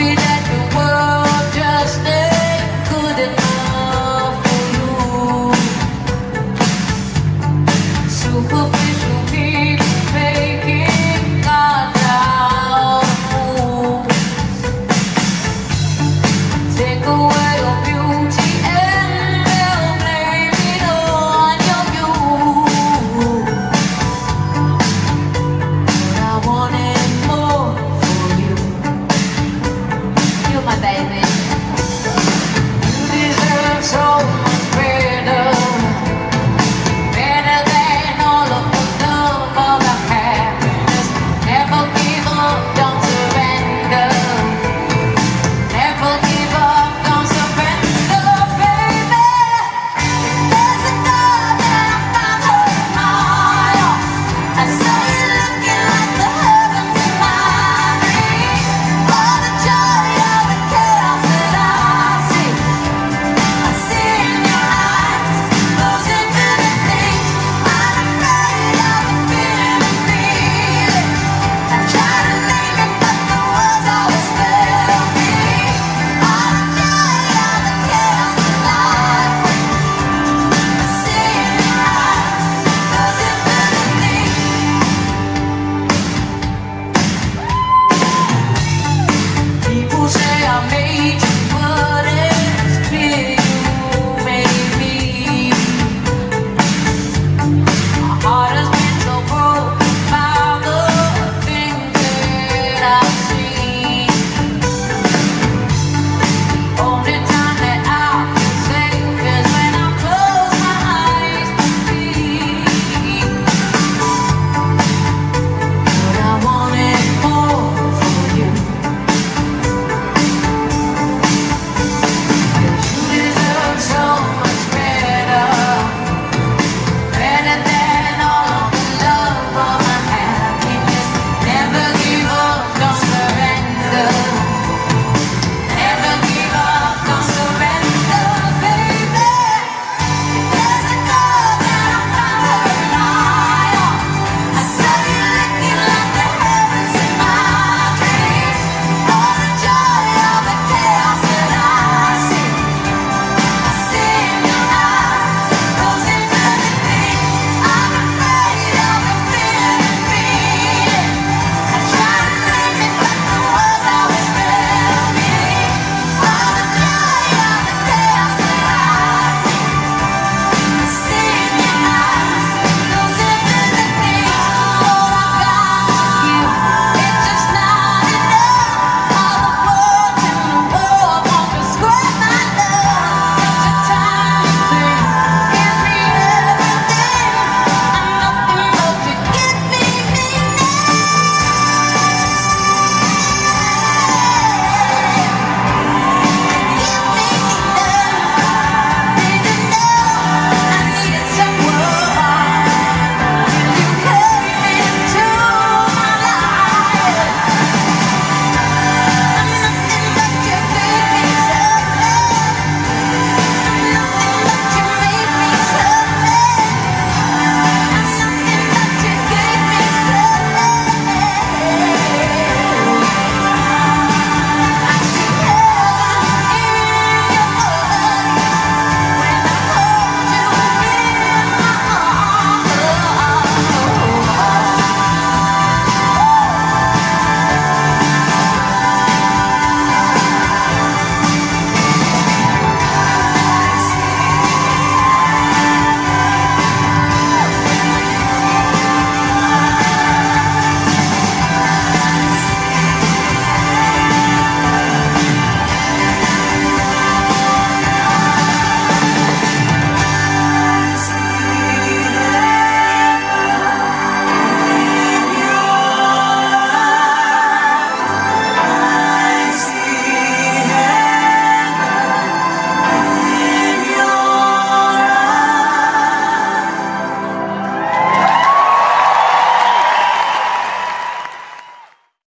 every day.